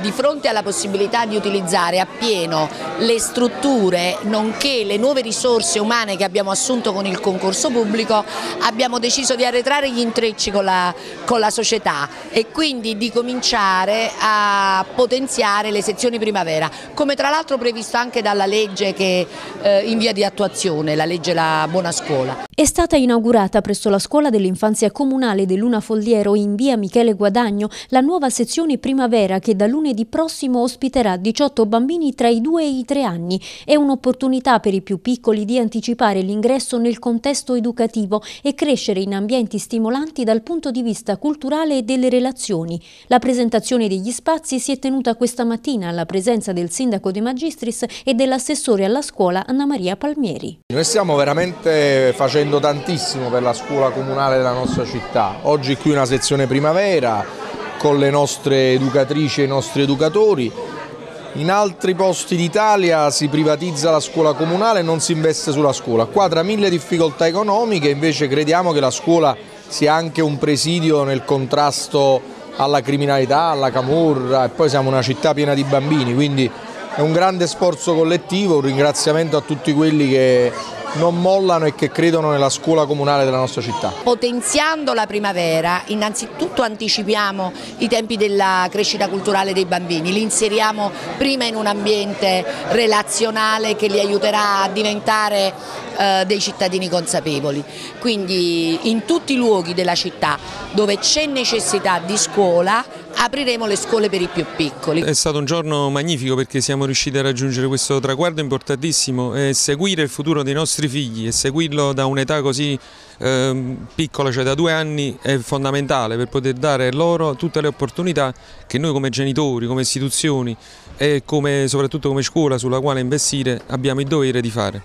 di fronte alla possibilità di utilizzare appieno le strutture nonché le nuove risorse umane che abbiamo assunto con il concorso pubblico abbiamo deciso di arretrare gli intrecci con la, con la società e quindi di cominciare a potenziare le sezioni primavera come tra l'altro previsto anche dalla legge che eh, in via di attuazione, la legge La Buona Scuola. È stata inaugurata presso la scuola dell'infanzia comunale di Luna Folliero in via Michele Guadagno la nuova sezione primavera che da lunedì prossimo ospiterà 18 bambini tra i 2 e i 3 anni. È un'opportunità per i più piccoli di anticipare l'ingresso nel contesto educativo e crescere in ambienti stimolanti dal punto di vista culturale e delle relazioni. La presentazione degli spazi si è tenuta questa mattina alla presenza del sindaco De Magistris e dell'assessore alla scuola Anna Maria Palmieri. Noi stiamo veramente facendo tantissimo per la scuola comunale della nostra città. Oggi qui una sezione primavera con le nostre educatrici e i nostri educatori. In altri posti d'Italia si privatizza la scuola comunale e non si investe sulla scuola. Qua tra mille difficoltà economiche invece crediamo che la scuola sia anche un presidio nel contrasto alla criminalità, alla camorra e poi siamo una città piena di bambini, quindi è un grande sforzo collettivo, un ringraziamento a tutti quelli che non mollano e che credono nella scuola comunale della nostra città. Potenziando la primavera, innanzitutto anticipiamo i tempi della crescita culturale dei bambini, li inseriamo prima in un ambiente relazionale che li aiuterà a diventare eh, dei cittadini consapevoli. Quindi in tutti i luoghi della città dove c'è necessità di scuola apriremo le scuole per i più piccoli. È stato un giorno magnifico perché siamo riusciti a raggiungere questo traguardo importantissimo e seguire il futuro dei nostri figli e seguirlo da un'età così eh, piccola, cioè da due anni, è fondamentale per poter dare loro tutte le opportunità che noi come genitori, come istituzioni e come, soprattutto come scuola sulla quale investire abbiamo il dovere di fare.